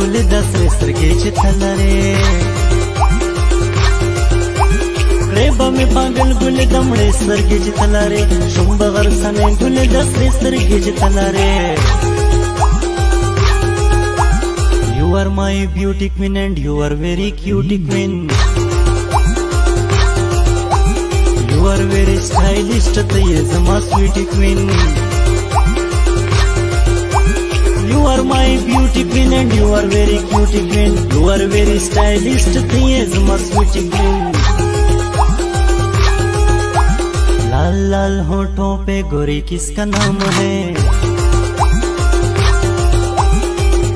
ಗುಲಿದ ಶ್ರೇಷ್ಠರಿಗೆ ಚಿತ್ತಲ್ಲರೇ ಪ್ರೇಮಿ ಪಾಗಲ್ ಗುಲಿದ ಮುಳೇಶ್ವರ್ಗೆ ಚಿತ್ತಲಾರೆ Shumbha ವರ್ಷನೆ ಗುಲಿದ ಶ್ರೇಷ್ಠರಿಗೆ ಚಿತ್ತಲಾರೆ You are my beauty queen and you are very cutie queen. You are very stylish, तो ये जमा sweetie queen. Are my beauty queen and you are very cute queen. You are very stylish thing is my sweet queen. लाल लाल होठों पे गोरी किसका नाम है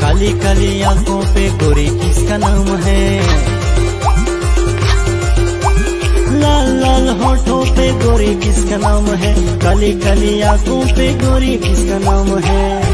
काली काली आँखों पे गोरी किसका नाम है लाल लाल होठों पे गोरी किसका नाम है काली काली आँखों पे गोरी किसका नाम है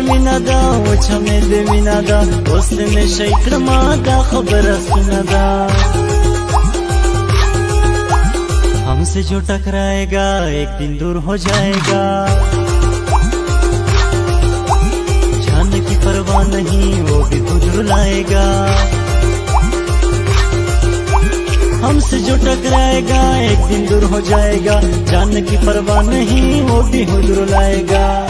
minaga Očame de minaga Oste me हमसे जो टकराएगा, एक दिन दूर हो जाएगा। जान की परवाह नहीं, वो भी खुद रुलाएगा। हमसे जो टकराएगा, एक दिन दूर हो जाएगा। जान की परवाह नहीं, वो भी हुजर लाएगा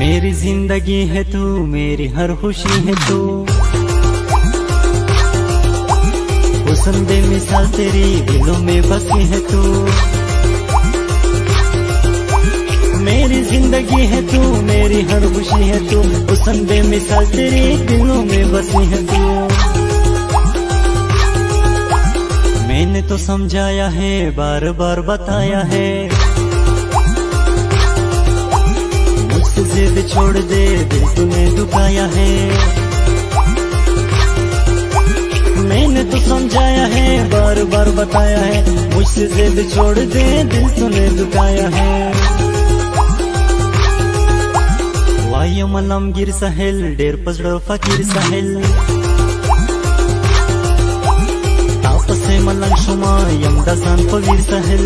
मेरी जिंदगी है तू मेरी हर खुशी है तू हुसन दे मिसाल तेरी दिलों में बसी है तू। मेरी ज़िंदगी है तू, मेरी हर खुशी है तू। हुसन दे मिसाल तेरी दिलों में बसी है तू। मैंने तो समझाया है बार बार बताया है। मुझसे जिद छोड़ दे, दिल तूने दुखाया है। बार बार बताया है, मुझसे जिद छोड़ दे, दिल तूने दुखाया है। वायम गिर सहेल, डेर पजड़ फकीर साहिल। तापसे मलंग शुमा यम दसान पवीर साहिल।